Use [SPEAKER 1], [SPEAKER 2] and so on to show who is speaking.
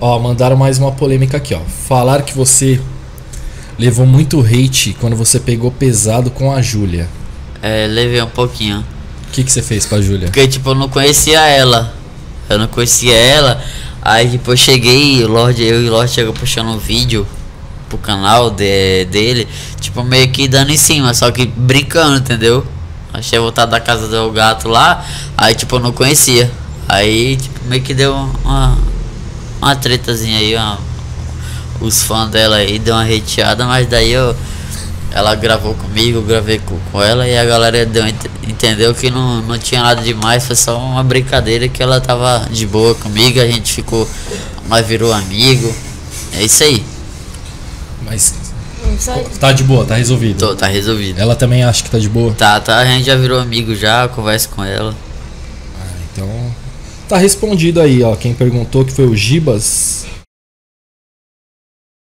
[SPEAKER 1] Ó, mandaram mais uma polêmica aqui, ó. Falar que você levou muito hate quando você pegou pesado com a Júlia.
[SPEAKER 2] É, levei um pouquinho.
[SPEAKER 1] O que, que você fez pra Júlia?
[SPEAKER 2] Porque, tipo, eu não conhecia ela. Eu não conhecia ela. Aí, tipo, eu cheguei, o Lorde, eu e o Lorde chegou puxando um vídeo pro canal de, dele. Tipo, meio que dando em cima, só que brincando, entendeu? Achei voltado da casa do gato lá. Aí, tipo, eu não conhecia. Aí, tipo, meio que deu uma, uma tretazinha aí, uma, os fãs dela aí deu uma reteada, mas daí eu ela gravou comigo, eu gravei com, com ela e a galera deu, entendeu que não, não tinha nada demais, foi só uma brincadeira que ela tava de boa comigo, a gente ficou, mas virou amigo. É isso aí.
[SPEAKER 1] Mas tá de boa, tá resolvido.
[SPEAKER 2] Tô, tá resolvido.
[SPEAKER 1] Ela também acha que tá de boa?
[SPEAKER 2] Tá, tá, a gente já virou amigo já, conversa com ela.
[SPEAKER 1] Ah, então tá respondido aí, ó. Quem perguntou que foi o Gibas